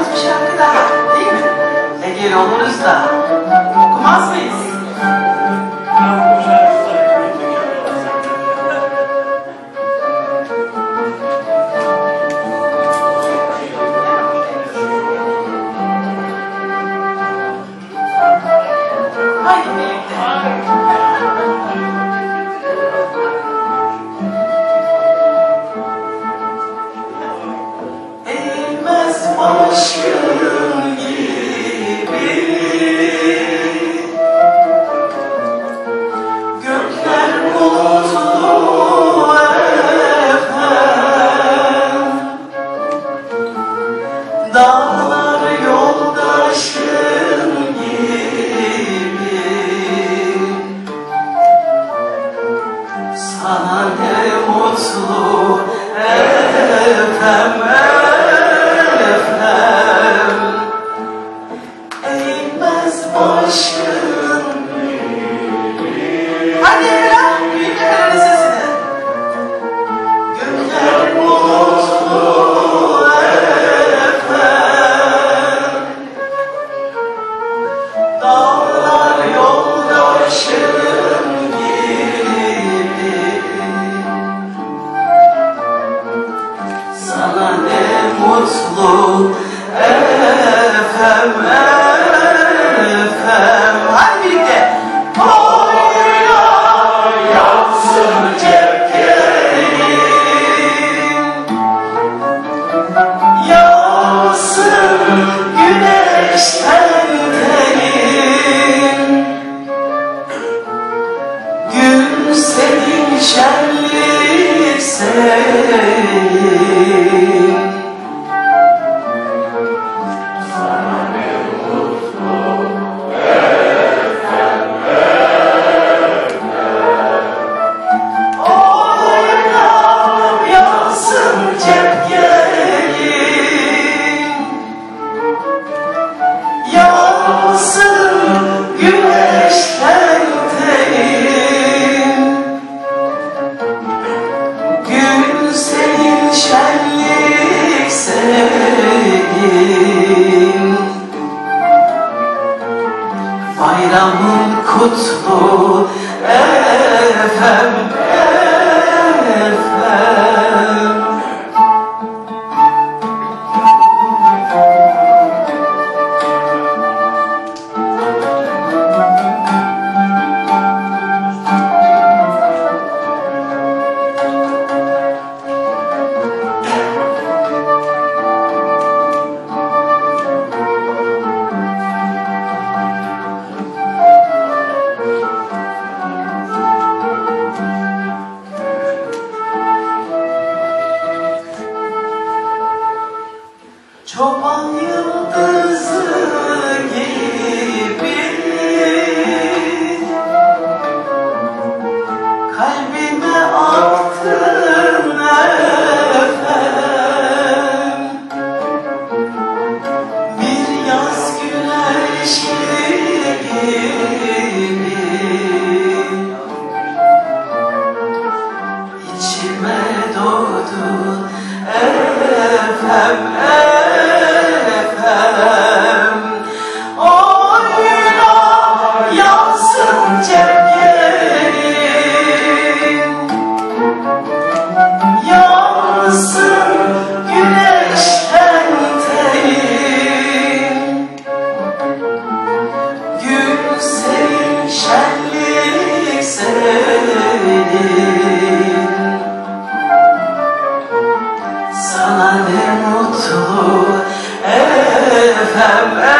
yalnız bir şarkı daha değil mi? Ne gel oluruz da Sana ne mutlu efem efem Eğmez başım una gelin Bayramın kutlu efendim şenlik sevdim. Sana ne mutlu efem